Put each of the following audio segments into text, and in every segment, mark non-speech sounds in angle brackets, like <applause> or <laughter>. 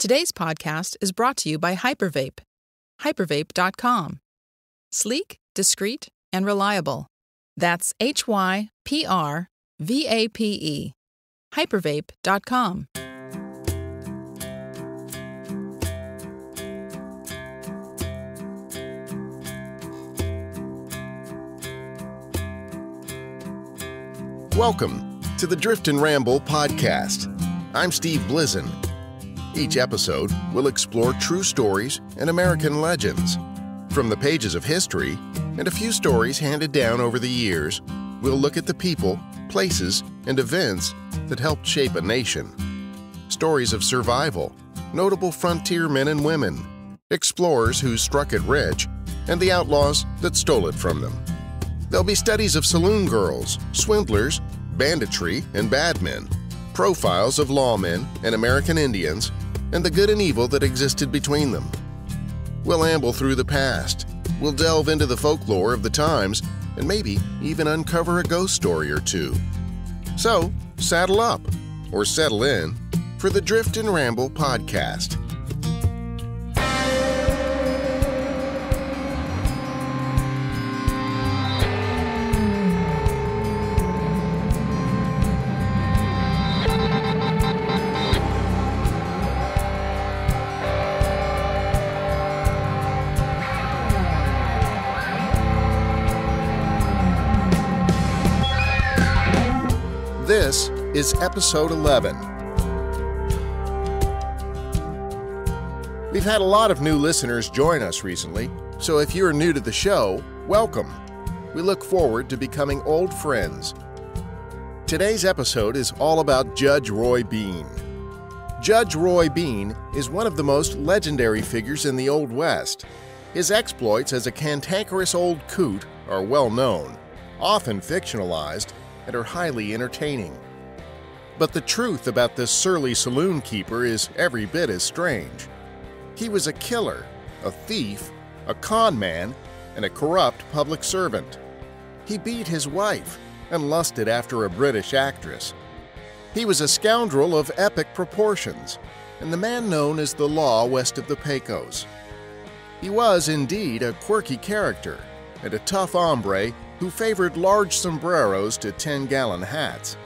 Today's podcast is brought to you by Hypervape. Hypervape.com. Sleek, discreet, and reliable. That's H Y P R V A P E. Hypervape.com. Welcome to the Drift and Ramble podcast. I'm Steve Blizin. Each episode will explore true stories and American legends. From the pages of history and a few stories handed down over the years, we'll look at the people, places, and events that helped shape a nation. Stories of survival, notable frontier men and women, explorers who struck it rich, and the outlaws that stole it from them. There'll be studies of saloon girls, swindlers, banditry, and bad men, profiles of lawmen and American Indians, and the good and evil that existed between them. We'll amble through the past, we'll delve into the folklore of the times, and maybe even uncover a ghost story or two. So, saddle up or settle in for the Drift and Ramble podcast. Is episode 11. We've had a lot of new listeners join us recently, so if you're new to the show, welcome. We look forward to becoming old friends. Today's episode is all about Judge Roy Bean. Judge Roy Bean is one of the most legendary figures in the Old West. His exploits as a cantankerous old coot are well known, often fictionalized, and are highly entertaining. But the truth about this surly saloon keeper is every bit as strange. He was a killer, a thief, a con man, and a corrupt public servant. He beat his wife and lusted after a British actress. He was a scoundrel of epic proportions, and the man known as the law west of the Pecos. He was indeed a quirky character and a tough hombre who favored large sombreros to 10 gallon hats.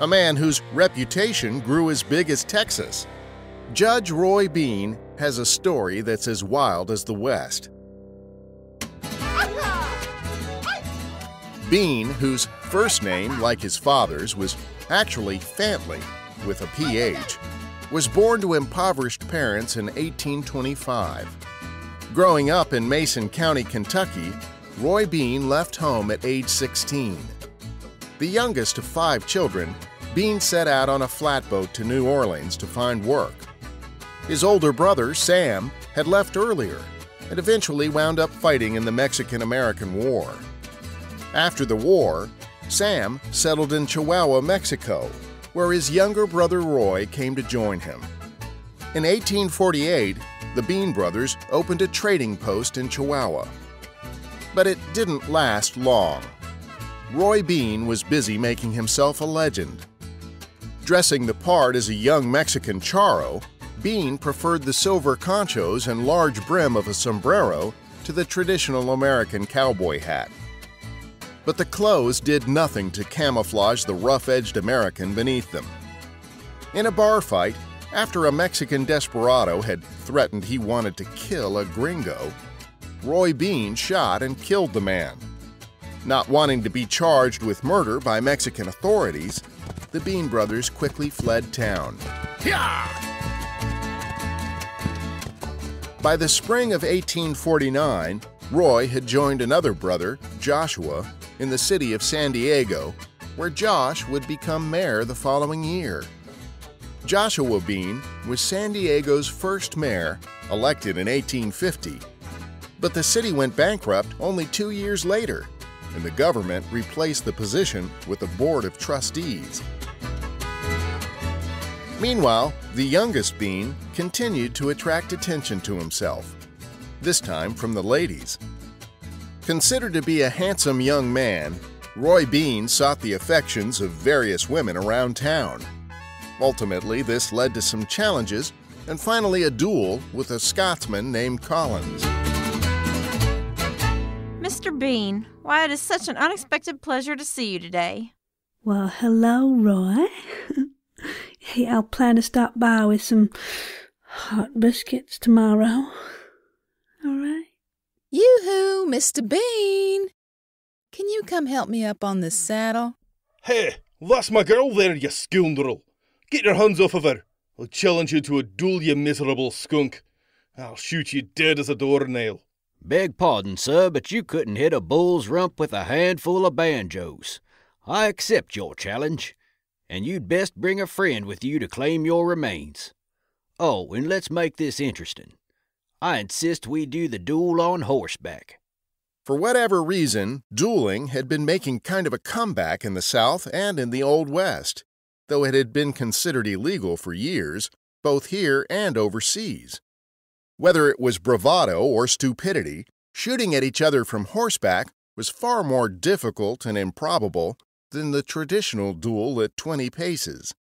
A man whose reputation grew as big as Texas. Judge Roy Bean has a story that's as wild as the West. Bean, whose first name, like his father's, was actually Phantly, with a PH, was born to impoverished parents in 1825. Growing up in Mason County, Kentucky, Roy Bean left home at age 16. The youngest of five children, Bean set out on a flatboat to New Orleans to find work. His older brother, Sam, had left earlier and eventually wound up fighting in the Mexican American War. After the war, Sam settled in Chihuahua, Mexico, where his younger brother Roy came to join him. In 1848, the Bean brothers opened a trading post in Chihuahua. But it didn't last long. Roy Bean was busy making himself a legend. Dressing the part as a young Mexican charro, Bean preferred the silver conchos and large brim of a sombrero to the traditional American cowboy hat. But the clothes did nothing to camouflage the rough edged American beneath them. In a bar fight, after a Mexican desperado had threatened he wanted to kill a gringo, Roy Bean shot and killed the man. Not wanting to be charged with murder by Mexican authorities, the Bean brothers quickly fled town. By the spring of 1849, Roy had joined another brother, Joshua, in the city of San Diego, where Josh would become mayor the following year. Joshua Bean was San Diego's first mayor, elected in 1850. But the city went bankrupt only two years later, and the government replaced the position with a board of trustees. Meanwhile, the youngest Bean continued to attract attention to himself, this time from the ladies. Considered to be a handsome young man, Roy Bean sought the affections of various women around town. Ultimately, this led to some challenges and finally a duel with a Scotsman named Collins. Mr. Bean, why, it is such an unexpected pleasure to see you today. Well, hello, Roy. <laughs> hey, I'll plan to stop by with some hot biscuits tomorrow. All right? Yoo-hoo, Mr. Bean! Can you come help me up on this saddle? Hey, that's my girl there, you scoundrel. Get your hands off of her. I'll challenge you to a duel, you miserable skunk. I'll shoot you dead as a doornail. Beg pardon, sir, but you couldn't hit a bull's rump with a handful of banjos. I accept your challenge, and you'd best bring a friend with you to claim your remains. Oh, and let's make this interesting. I insist we do the duel on horseback. For whatever reason, dueling had been making kind of a comeback in the South and in the Old West, though it had been considered illegal for years, both here and overseas. Whether it was bravado or stupidity, shooting at each other from horseback was far more difficult and improbable than the traditional duel at 20 paces.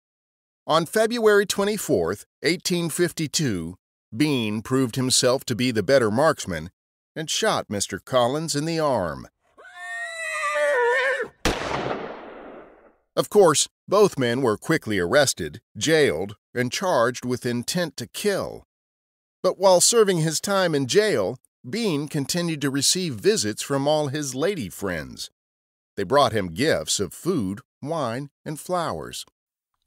On February 24, 1852, Bean proved himself to be the better marksman and shot Mr. Collins in the arm. Of course, both men were quickly arrested, jailed, and charged with intent to kill. But while serving his time in jail, Bean continued to receive visits from all his lady friends. They brought him gifts of food, wine, and flowers.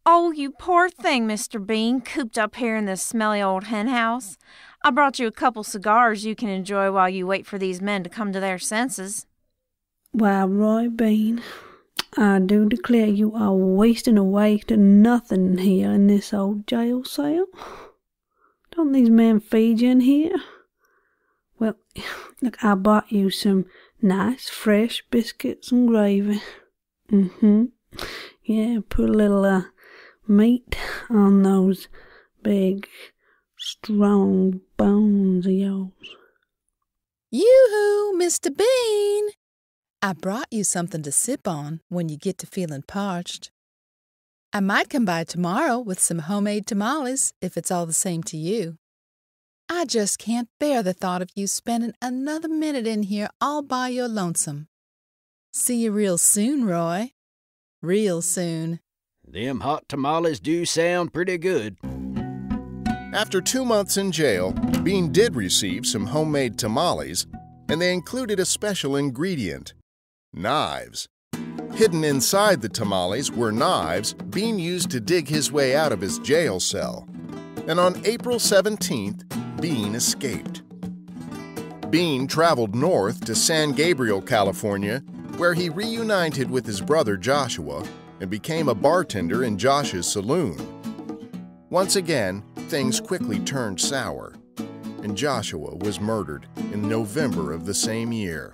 Oh, you poor thing, Mr. Bean, cooped up here in this smelly old hen house. I brought you a couple cigars you can enjoy while you wait for these men to come to their senses. Why, Roy Bean, I do declare you are wasting away to nothing here in this old jail cell. Don't these men feed you in here? Well, <sighs> look, I bought you some nice fresh biscuits and gravy. Mm-hmm. Yeah, put a little, uh, meat on those big, strong bones of yours. Yoo-hoo, Mr. Bean! I brought you something to sip on when you get to feeling parched. I might come by tomorrow with some homemade tamales if it's all the same to you. I just can't bear the thought of you spending another minute in here all by your lonesome. See you real soon, Roy. Real soon. Them hot tamales do sound pretty good. After two months in jail, Bean did receive some homemade tamales, and they included a special ingredient knives. Hidden inside the tamales were knives Bean used to dig his way out of his jail cell. And on April 17th, Bean escaped. Bean traveled north to San Gabriel, California, where he reunited with his brother Joshua and became a bartender in Josh's saloon. Once again, things quickly turned sour, and Joshua was murdered in November of the same year.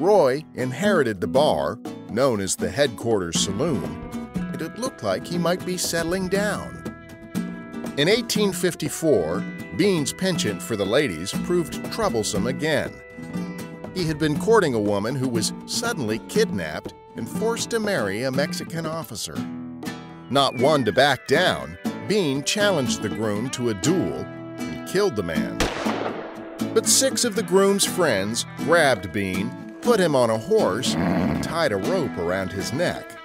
Roy inherited the bar, known as the headquarters saloon, and it looked like he might be settling down. In 1854, Bean's penchant for the ladies proved troublesome again. He had been courting a woman who was suddenly kidnapped and forced to marry a Mexican officer. Not one to back down, Bean challenged the groom to a duel and killed the man. But six of the groom's friends grabbed Bean, put him on a horse, and tied a rope around his neck.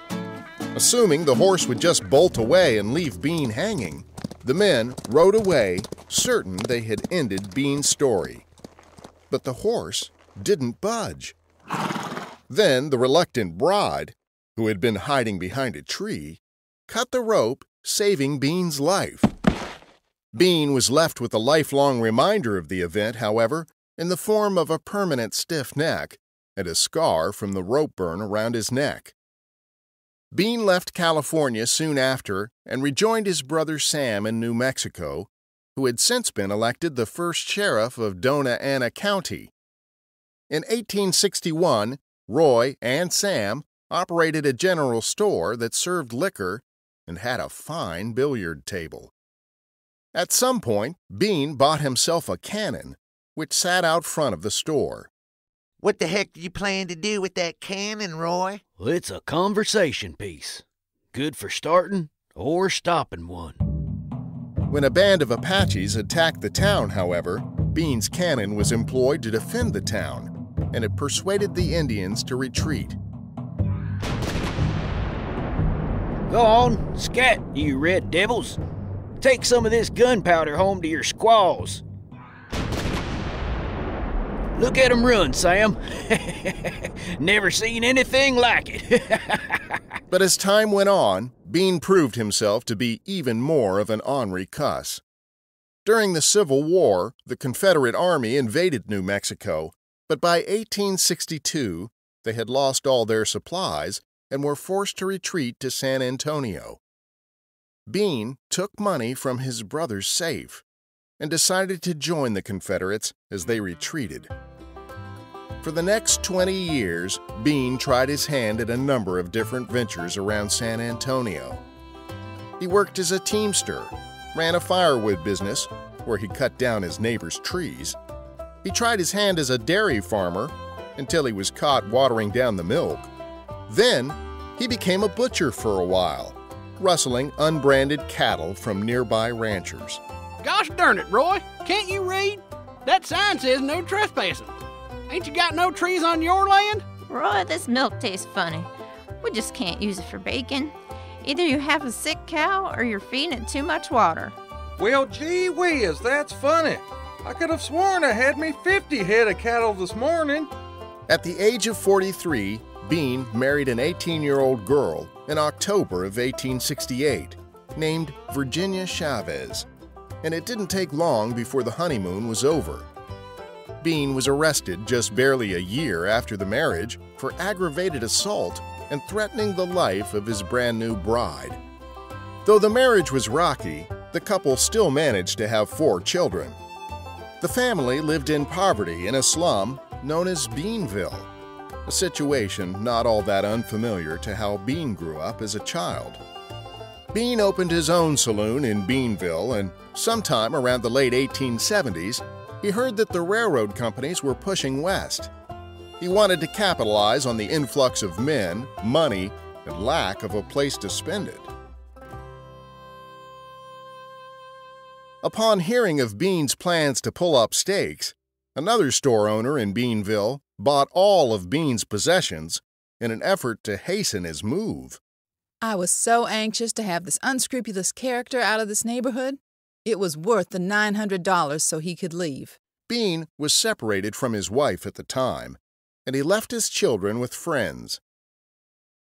Assuming the horse would just bolt away and leave Bean hanging, the men rode away, certain they had ended Bean's story. But the horse didn't budge. Then the reluctant bride, who had been hiding behind a tree, cut the rope, saving Bean's life. Bean was left with a lifelong reminder of the event, however, in the form of a permanent stiff neck and a scar from the rope burn around his neck. Bean left California soon after and rejoined his brother Sam in New Mexico, who had since been elected the first sheriff of Dona Ana County. In 1861, Roy and Sam operated a general store that served liquor and had a fine billiard table. At some point, Bean bought himself a cannon, which sat out front of the store. What the heck do you plan to do with that cannon, Roy? Well, it's a conversation piece. Good for starting or stopping one. When a band of Apaches attacked the town, however, Bean's cannon was employed to defend the town, and it persuaded the Indians to retreat. Go on, scat, you red devils. Take some of this gunpowder home to your squaws. Look at run, Sam. <laughs> Never seen anything like it. <laughs> But as time went on, Bean proved himself to be even more of an ornery cuss. During the Civil War, the Confederate Army invaded New Mexico, but by 1862 they had lost all their supplies and were forced to retreat to San Antonio. Bean took money from his brother's safe and decided to join the Confederates as they retreated. For the next 20 years, Bean tried his hand at a number of different ventures around San Antonio. He worked as a teamster, ran a firewood business where he cut down his neighbor's trees. He tried his hand as a dairy farmer until he was caught watering down the milk. Then, he became a butcher for a while, rustling unbranded cattle from nearby ranchers. Gosh darn it, Roy. Can't you read? That sign says no trespassing. Ain't you got no trees on your land? Roy, this milk tastes funny. We just can't use it for bacon. Either you have a sick cow or you're feeding it too much water. Well, gee whiz, that's funny. I could have sworn I had me 50 head of cattle this morning. At the age of 43, Bean married an 18 year old girl in October of 1868 named Virginia Chavez, and it didn't take long before the honeymoon was over. Bean was arrested just barely a year after the marriage for aggravated assault and threatening the life of his brand new bride. Though the marriage was rocky, the couple still managed to have four children. The family lived in poverty in a slum known as Beanville, a situation not all that unfamiliar to how Bean grew up as a child. Bean opened his own saloon in Beanville, and sometime around the late 1870s, he heard that the railroad companies were pushing west. He wanted to capitalize on the influx of men, money, and lack of a place to spend it. Upon hearing of Bean's plans to pull up stakes, another store owner in Beanville bought all of Bean's possessions in an effort to hasten his move. I was so anxious to have this unscrupulous character out of this neighborhood. It was worth the $900 so he could leave. Bean was separated from his wife at the time, and he left his children with friends.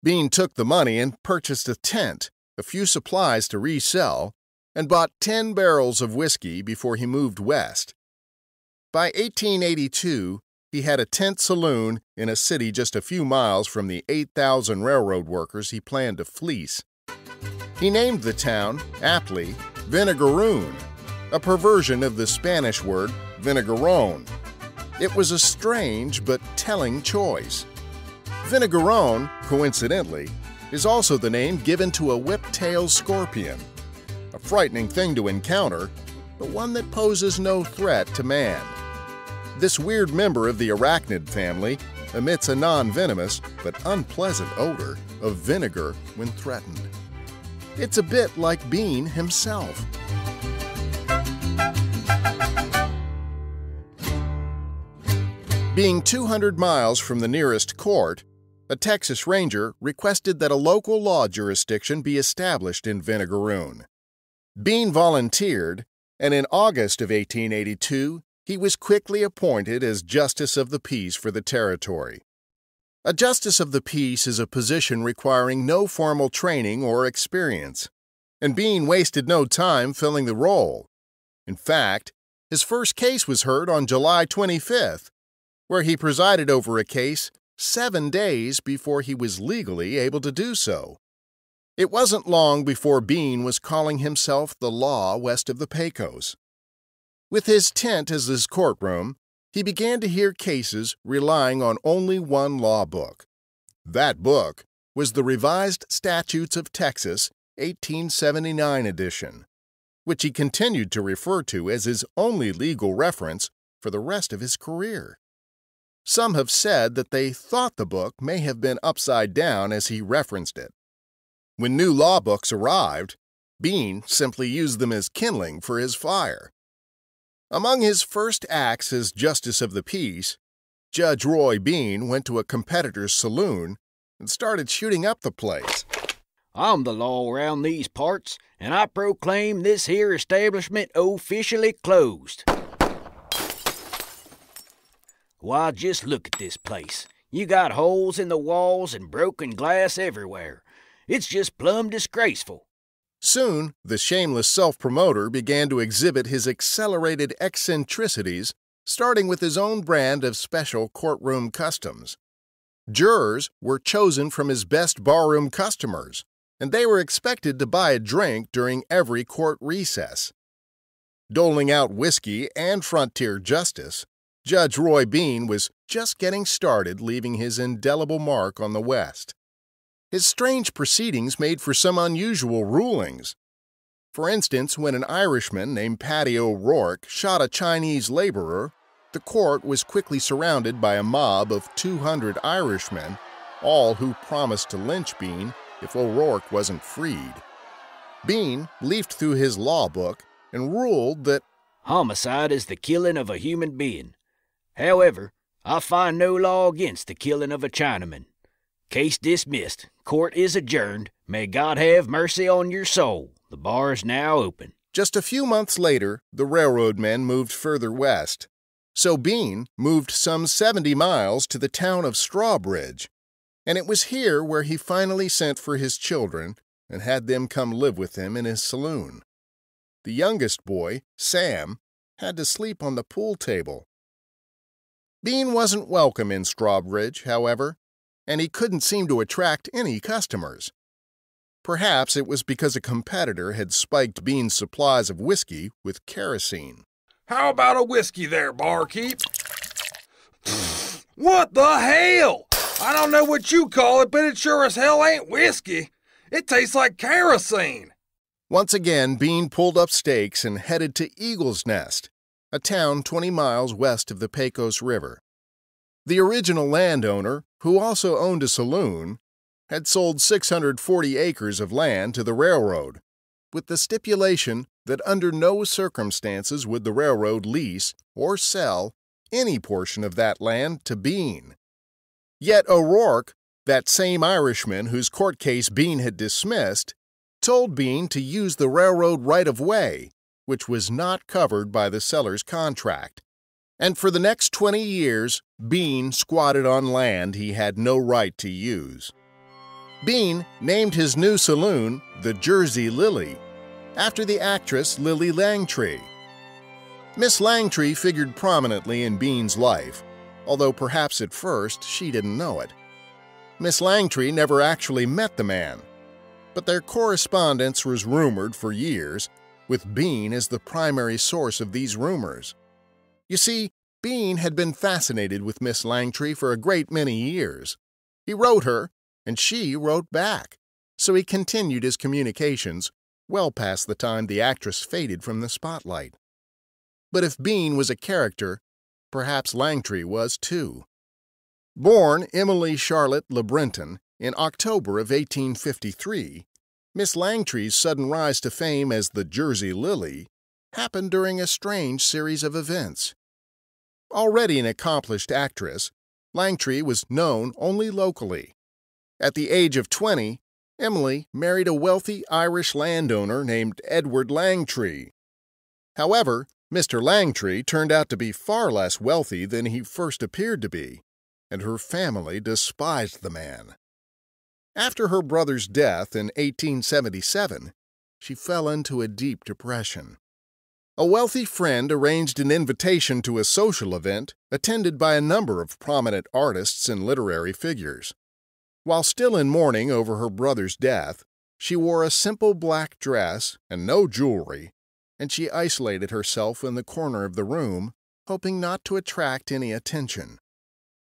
Bean took the money and purchased a tent, a few supplies to resell, and bought 10 barrels of whiskey before he moved west. By 1882, he had a tent saloon in a city just a few miles from the 8,000 railroad workers he planned to fleece. He named the town, aptly, Vinegaroon, a perversion of the Spanish word vinegaron. It was a strange but telling choice. Vinegaron, coincidentally, is also the name given to a whip-tailed scorpion, a frightening thing to encounter, but one that poses no threat to man. This weird member of the arachnid family emits a non venomous but unpleasant odor of vinegar when threatened. It's a bit like Bean himself. Being 200 miles from the nearest court, a Texas Ranger requested that a local law jurisdiction be established in Vinegaroon. Bean volunteered, and in August of 1882, he was quickly appointed as Justice of the Peace for the territory. A Justice of the Peace is a position requiring no formal training or experience, and Bean wasted no time filling the role. In fact, his first case was heard on July 25th, where he presided over a case seven days before he was legally able to do so. It wasn't long before Bean was calling himself the law west of the Pecos. With his tent as his courtroom, he began to hear cases relying on only one law book. That book was the Revised Statutes of Texas, 1879 edition, which he continued to refer to as his only legal reference for the rest of his career. Some have said that they thought the book may have been upside down as he referenced it. When new law books arrived, Bean simply used them as kindling for his fire. Among his first acts as Justice of the Peace, Judge Roy Bean went to a competitor's saloon and started shooting up the place. I'm the law around these parts, and I proclaim this here establishment officially closed. Why, just look at this place. You got holes in the walls and broken glass everywhere. It's just plumb disgraceful. Soon, the shameless self promoter began to exhibit his accelerated eccentricities, starting with his own brand of special courtroom customs. Jurors were chosen from his best barroom customers, and they were expected to buy a drink during every court recess. Doling out whiskey and frontier justice, Judge Roy Bean was just getting started, leaving his indelible mark on the West. His strange proceedings made for some unusual rulings. For instance, when an Irishman named Paddy O'Rourke shot a Chinese laborer, the court was quickly surrounded by a mob of 200 Irishmen, all who promised to lynch Bean if O'Rourke wasn't freed. Bean leafed through his law book and ruled that homicide is the killing of a human being. However, I find no law against the killing of a Chinaman. Case dismissed. Court is adjourned. May God have mercy on your soul. The bar is now open. Just a few months later, the railroad men moved further west. So Bean moved some 70 miles to the town of Strawbridge. And it was here where he finally sent for his children and had them come live with him in his saloon. The youngest boy, Sam, had to sleep on the pool table. Bean wasn't welcome in Strawbridge, however and he couldn't seem to attract any customers. Perhaps it was because a competitor had spiked Bean's supplies of whiskey with kerosene. How about a whiskey there, barkeep? <laughs> what the hell? I don't know what you call it, but it sure as hell ain't whiskey. It tastes like kerosene. Once again, Bean pulled up stakes and headed to Eagle's Nest, a town 20 miles west of the Pecos River. The original landowner, who also owned a saloon, had sold 640 acres of land to the railroad, with the stipulation that under no circumstances would the railroad lease or sell any portion of that land to Bean. Yet O'Rourke, that same Irishman whose court case Bean had dismissed, told Bean to use the railroad right of way, which was not covered by the seller's contract. And for the next 20 years, Bean squatted on land he had no right to use. Bean named his new saloon the Jersey Lily, after the actress Lily Langtry. Miss Langtry figured prominently in Bean's life, although perhaps at first she didn't know it. Miss Langtry never actually met the man, but their correspondence was rumored for years, with Bean as the primary source of these rumors. You see, Bean had been fascinated with Miss Langtry for a great many years. He wrote her, and she wrote back, so he continued his communications well past the time the actress faded from the spotlight. But if Bean was a character, perhaps Langtry was too. Born Emily Charlotte Le Breton in October of 1853, Miss Langtry's sudden rise to fame as the Jersey Lily happened during a strange series of events. Already an accomplished actress, Langtry was known only locally. At the age of 20, Emily married a wealthy Irish landowner named Edward Langtry. However, Mr. Langtry turned out to be far less wealthy than he first appeared to be, and her family despised the man. After her brother's death in 1877, she fell into a deep depression. A wealthy friend arranged an invitation to a social event attended by a number of prominent artists and literary figures. While still in mourning over her brother's death, she wore a simple black dress and no jewelry, and she isolated herself in the corner of the room, hoping not to attract any attention.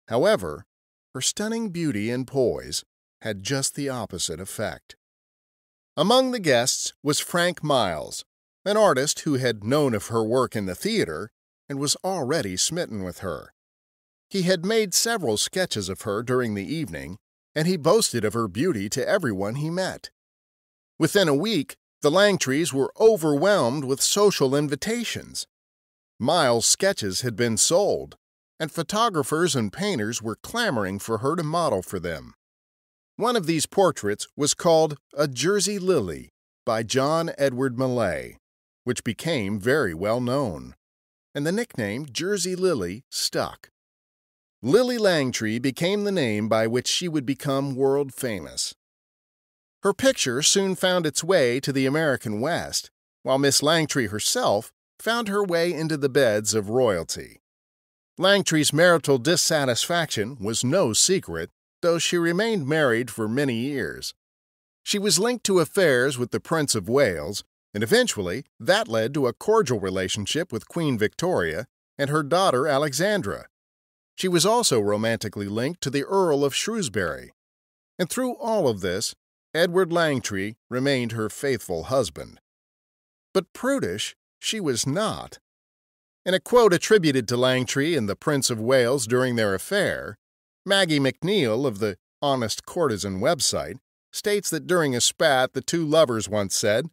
However, her stunning beauty and poise had just the opposite effect. Among the guests was Frank Miles, an artist who had known of her work in the theater and was already smitten with her. He had made several sketches of her during the evening, and he boasted of her beauty to everyone he met. Within a week, The Langtrys were overwhelmed with social invitations. Miles' sketches had been sold, and photographers and painters were clamoring for her to model for them. One of these portraits was called A Jersey Lily by John Everett Millais, which became very well known, and the nickname Jersey Lily stuck. Lily Langtry became the name by which she would become world famous. Her picture soon found its way to the American West, while Miss Langtry herself found her way into the beds of royalty. Langtry's marital dissatisfaction was no secret, though she remained married for many years. She was linked to affairs with the Prince of Wales, and eventually that led to a cordial relationship with Queen Victoria and her daughter Alexandra. She was also romantically linked to the Earl of Shrewsbury. And through all of this, Edward Langtry remained her faithful husband. But prudish she was not. In a quote attributed to Langtry and the Prince of Wales during their affair, Maggie McNeil of the Honest Courtesan website states that during a spat the two lovers once said,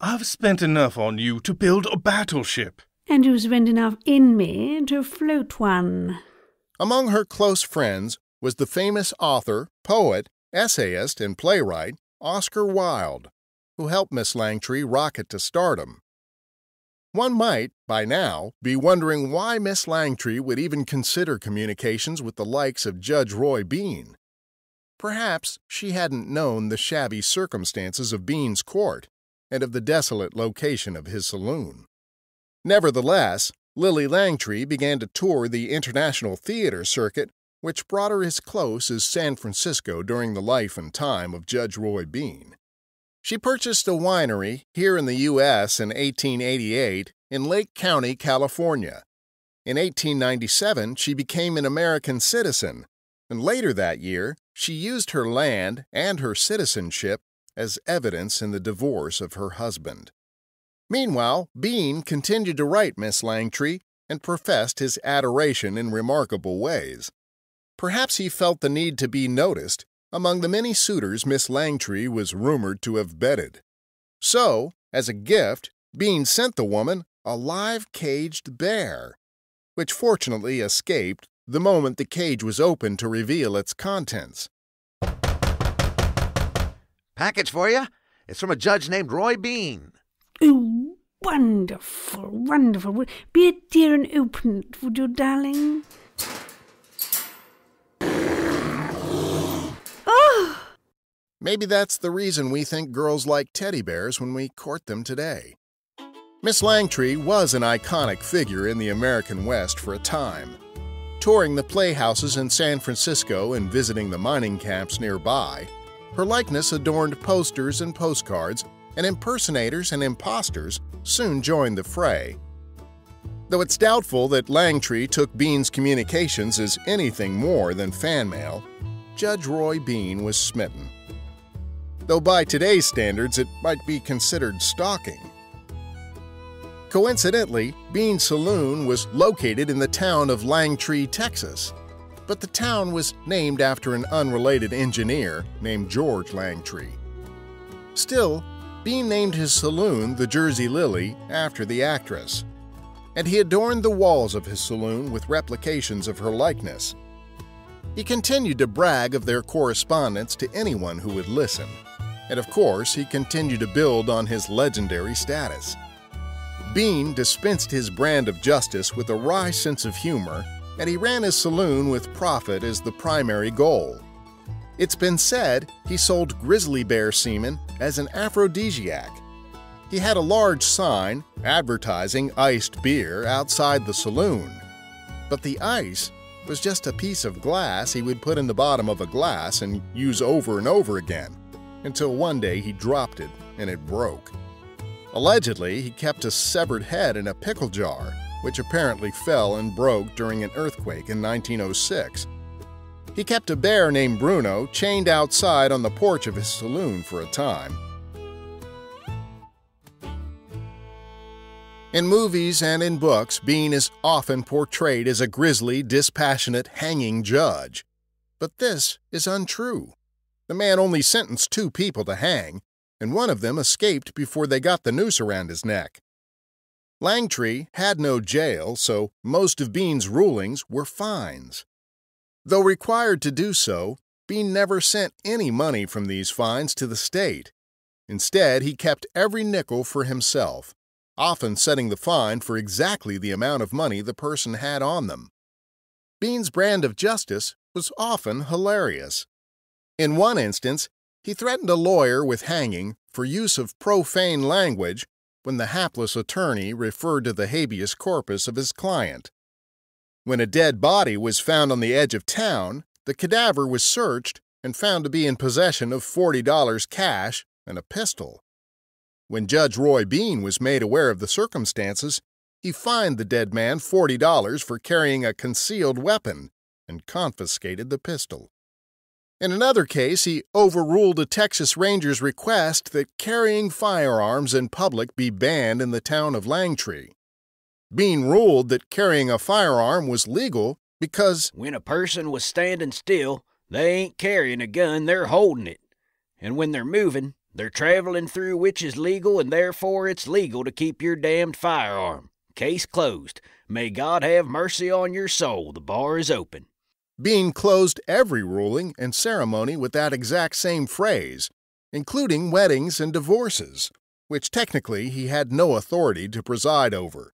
I've spent enough on you to build a battleship. And you spent enough in me to float one. Among her close friends was the famous author, poet, essayist, and playwright Oscar Wilde, who helped Miss Langtry rocket to stardom. One might, by now, be wondering why Miss Langtry would even consider communications with the likes of Judge Roy Bean. Perhaps she hadn't known the shabby circumstances of Bean's court and of the desolate location of his saloon. Nevertheless, Lily Langtry began to tour the international theater circuit, which brought her as close as San Francisco during the life and time of Judge Roy Bean. She purchased a winery here in the U.S. in 1888 in Lake County, California. In 1897, she became an American citizen, and later that year, she used her land and her citizenship as evidence in the divorce of her husband. Meanwhile, Bean continued to write Miss Langtry and professed his adoration in remarkable ways. Perhaps he felt the need to be noticed among the many suitors Miss Langtry was rumored to have bedded. So, as a gift, Bean sent the woman a live caged bear, which fortunately escaped the moment the cage was opened to reveal its contents. Package for you? It's from a judge named Roy Bean. Oh, wonderful, wonderful. Be a dear and open it, would you, darling? Oh! Maybe that's the reason we think girls like teddy bears when we court them today. Miss Langtry was an iconic figure in the American West for a time. Touring the playhouses in San Francisco and visiting the mining camps nearby, her likeness adorned posters and postcards, and impersonators and imposters soon joined the fray. Though it's doubtful that Langtry took Bean's communications as anything more than fan mail, Judge Roy Bean was smitten though by today's standards it might be considered stalking. Coincidentally, Bean's Saloon was located in the town of Langtry, Texas, but the town was named after an unrelated engineer named George Langtry. Still, Bean named his saloon the Jersey Lily after the actress, and he adorned the walls of his saloon with replications of her likeness. He continued to brag of their correspondence to anyone who would listen and of course, he continued to build on his legendary status. Bean dispensed his brand of justice with a wry sense of humor, and he ran his saloon with profit as the primary goal. It's been said he sold grizzly bear semen as an aphrodisiac. He had a large sign advertising iced beer outside the saloon, but the ice was just a piece of glass he would put in the bottom of a glass and use over and over again until one day he dropped it and it broke. Allegedly, he kept a severed head in a pickle jar, which apparently fell and broke during an earthquake in 1906. He kept a bear named Bruno chained outside on the porch of his saloon for a time. In movies and in books, Bean is often portrayed as a grisly, dispassionate, hanging judge. But this is untrue. The man only sentenced two people to hang, and one of them escaped before they got the noose around his neck. Langtry had no jail, so most of Bean's rulings were fines. Though required to do so, Bean never sent any money from these fines to the state. Instead, he kept every nickel for himself, often setting the fine for exactly the amount of money the person had on them. Bean's brand of justice was often hilarious. In one instance, he threatened a lawyer with hanging for use of profane language when the hapless attorney referred to the habeas corpus of his client. When a dead body was found on the edge of town, the cadaver was searched and found to be in possession of $40 cash and a pistol. When Judge Roy Bean was made aware of the circumstances, he fined the dead man $40 for carrying a concealed weapon and confiscated the pistol. In another case, he overruled a Texas Ranger's request that carrying firearms in public be banned in the town of Langtry. Bean ruled that carrying a firearm was legal because when a person was standing still, they ain't carrying a gun, they're holding it. And when they're moving, they're traveling through which is legal, and therefore it's legal to keep your damned firearm. Case closed. May God have mercy on your soul. The bar is open. Bean closed every ruling and ceremony with that exact same phrase, including weddings and divorces, which technically he had no authority to preside over.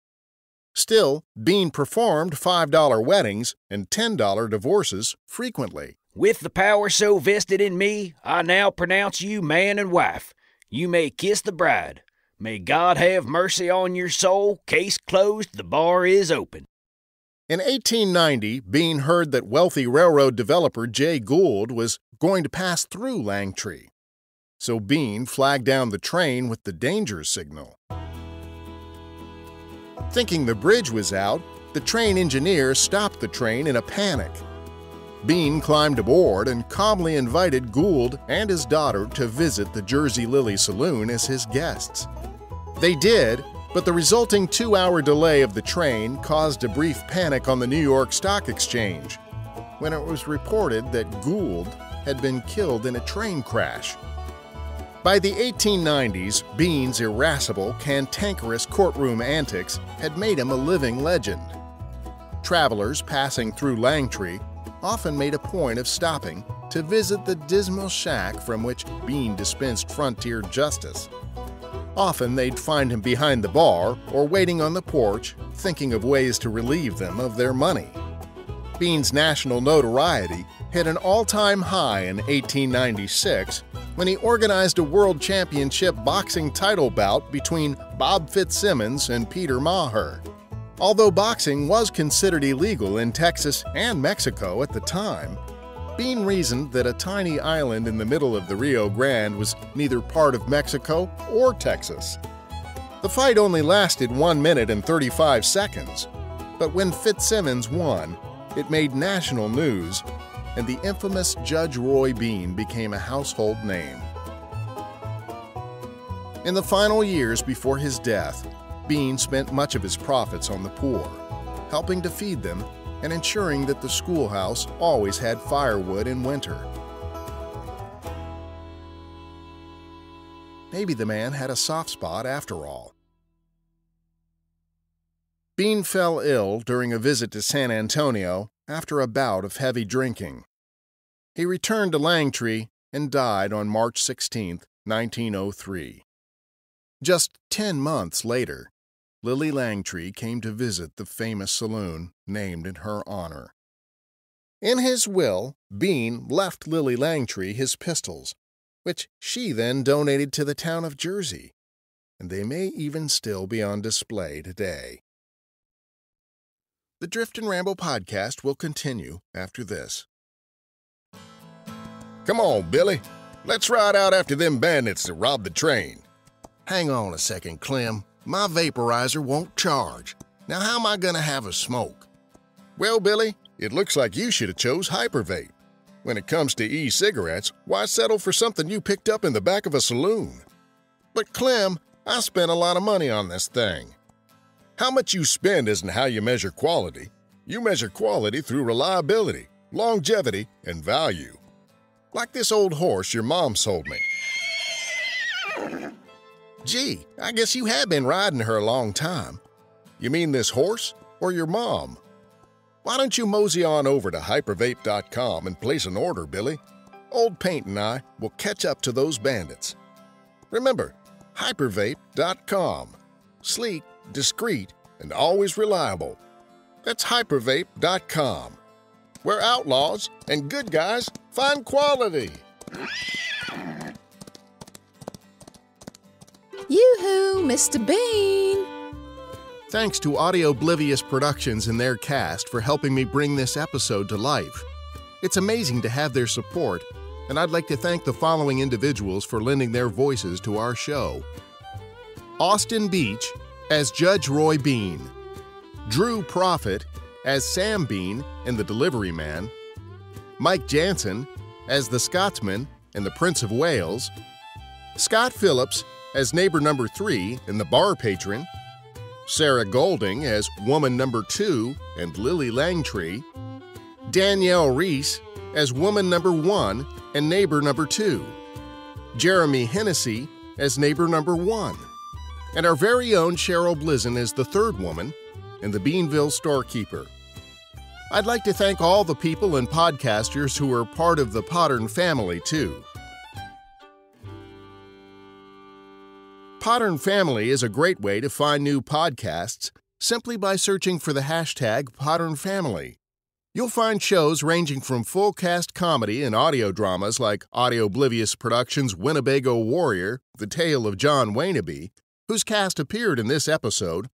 Still, Bean performed $5 weddings and $10 divorces frequently. With the power so vested in me, I now pronounce you man and wife. You may kiss the bride. May God have mercy on your soul. Case closed. The bar is open. In 1890, Bean heard that wealthy railroad developer Jay Gould was going to pass through Langtry. So Bean flagged down the train with the danger signal. Thinking the bridge was out, the train engineer stopped the train in a panic. Bean climbed aboard and calmly invited Gould and his daughter to visit the Jersey Lily Saloon as his guests. They did, but the resulting two hour delay of the train caused a brief panic on the New York Stock Exchange when it was reported that Gould had been killed in a train crash. By the 1890s, Bean's irascible, cantankerous courtroom antics had made him a living legend. Travelers passing through Langtry often made a point of stopping to visit the dismal shack from which Bean dispensed frontier justice. Often they'd find him behind the bar or waiting on the porch, thinking of ways to relieve them of their money. Bean's national notoriety hit an all time high in 1896 when he organized a World Championship boxing title bout between Bob Fitzsimmons and Peter Maher. Although boxing was considered illegal in Texas and Mexico at the time, Bean reasoned that a tiny island in the middle of the Rio Grande was neither part of Mexico or Texas. The fight only lasted 1 minute and 35 seconds, but when Fitzsimmons won, it made national news and the infamous Judge Roy Bean became a household name. In the final years before his death, Bean spent much of his profits on the poor, helping to feed them and ensuring that the schoolhouse always had firewood in winter. Maybe the man had a soft spot after all. Bean fell ill during a visit to San Antonio after a bout of heavy drinking. He returned to Langtry and died on March 16, 1903. Just 10 months later, Lily Langtry came to visit the famous saloon named in her honor. In his will, Bean left Lily Langtry his pistols, which she then donated to the town of Jersey, and they may even still be on display today. The Drift and Ramble podcast will continue after this. Come on, Billy. Let's ride out after them bandits that robbed the train. Hang on a second, Clem. My vaporizer won't charge. Now how am I gonna have a smoke? Well, Billy, it looks like you should have chose Hypervape. When it comes to e-cigarettes, why settle for something you picked up in the back of a saloon? But Clem, I spent a lot of money on this thing. How much you spend isn't how you measure quality. You measure quality through reliability, longevity, and value. Like this old horse your mom sold me. Gee, I guess you have been riding her a long time. You mean this horse or your mom? Why don't you mosey on over to hypervape.com and place an order, Billy? Old Paint and I will catch up to those bandits. Remember, hypervape.com. Sleek, discreet, and always reliable. That's hypervape.com. Where outlaws and good guys find quality. Yoo-hoo, Mr. Bean! Thanks to Audioblivious Productions and their cast for helping me bring this episode to life. It's amazing to have their support, and I'd like to thank the following individuals for lending their voices to our show Austin Beach as Judge Roy Bean, Drew Profit as Sam Bean in The Delivery Man, Mike Jansen as the Scotsman in The Prince of Wales, Scott Phillips as neighbor number three in The Bar Patron, Sarah Golding as woman number two and Lillie Langtry, Danielle Reese as woman number one and neighbor number two, Jeremy Hennessy as neighbor number one, and our very own Cheryl Blizen as the third woman and the Beanville storekeeper. I'd like to thank all the people and podcasters who are part of the Podern family, too. Podern Family is a great way to find new podcasts simply by searching for the hashtag Podern Family. You'll find shows ranging from full cast comedy and audio dramas like Audioblivious Productions' Winnebago Warrior, The Tale of John Waynaby, whose cast appeared in this episode,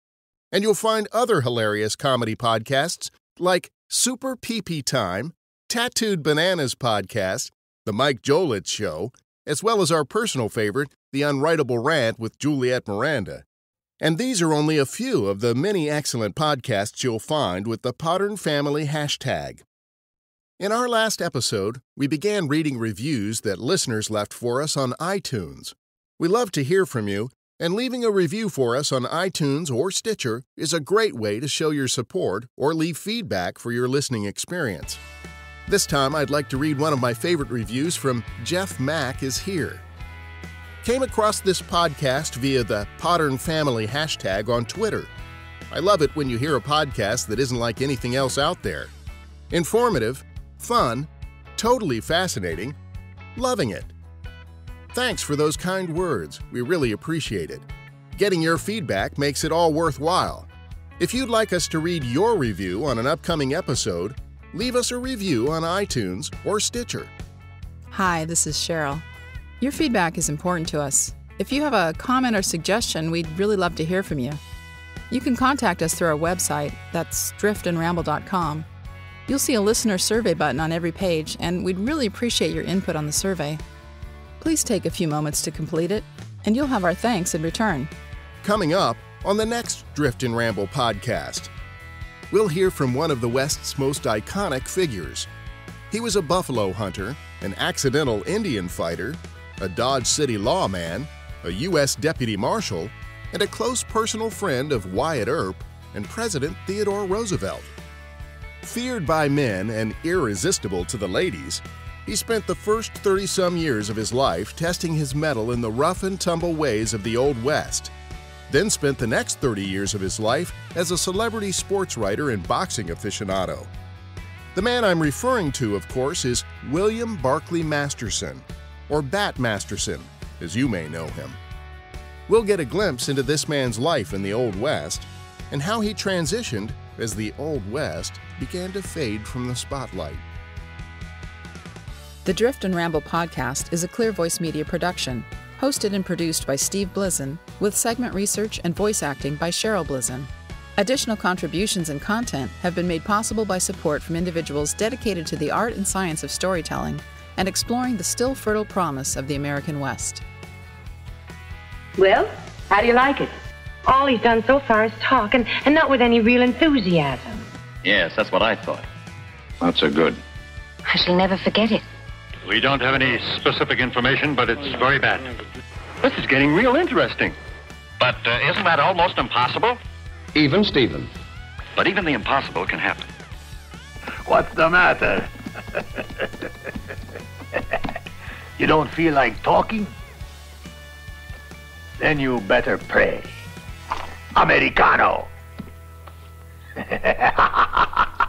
and you'll find other hilarious comedy podcasts like Super PP Time, Tattooed Bananas Podcast, The Mike Jolitz Show, as well as our personal favorite, The Unwritable Rant with Juliet Miranda. And these are only a few of the many excellent podcasts you'll find with the Podern Family hashtag. In our last episode, we began reading reviews that listeners left for us on iTunes. We love to hear from you, and leaving a review for us on iTunes or Stitcher is a great way to show your support or leave feedback for your listening experience. This time, I'd like to read one of my favorite reviews from Jeff Mack is here. Came across this podcast via the Podern Family hashtag on Twitter. I love it when you hear a podcast that isn't like anything else out there. Informative, fun, totally fascinating, loving it. Thanks for those kind words. We really appreciate it. Getting your feedback makes it all worthwhile. If you'd like us to read your review on an upcoming episode, leave us a review on iTunes or Stitcher. Hi, this is Cheryl. Your feedback is important to us. If you have a comment or suggestion, we'd really love to hear from you. You can contact us through our website, that's driftandramble.com. You'll see a listener survey button on every page, and we'd really appreciate your input on the survey. Please take a few moments to complete it, and you'll have our thanks in return. Coming up on the next Drift and Ramble podcast, we'll hear from one of the West's most iconic figures. He was a buffalo hunter, an accidental Indian fighter, a Dodge City lawman, a U.S. deputy marshal, and a close personal friend of Wyatt Earp and President Theodore Roosevelt. Feared by men and irresistible to the ladies, he spent the first 30 some years of his life testing his mettle in the rough and tumble ways of the Old West, then spent the next 30 years of his life as a celebrity sports writer and boxing aficionado. The man I'm referring to, of course, is William Barclay Masterson, or Bat Masterson, as you may know him. We'll get a glimpse into this man's life in the Old West and how he transitioned as the Old West began to fade from the spotlight. The Drift and Ramble podcast is a Clear Voice Media production, hosted and produced by Steve Blizen, with segment research and voice acting by Cheryl Blizen. Additional contributions and content have been made possible by support from individuals dedicated to the art and science of storytelling and exploring the still fertile promise of the American West. Well, how do you like it? All he's done so far is talk, and, and not with any real enthusiasm. Yes, that's what I thought. Not so good. I shall never forget it. We don't have any specific information, but it's very bad. This is getting real interesting. But uh, isn't that almost impossible? Even Stephen. But even the impossible can happen. What's the matter? <laughs> you don't feel like talking? Then you better pray. Americano. <laughs>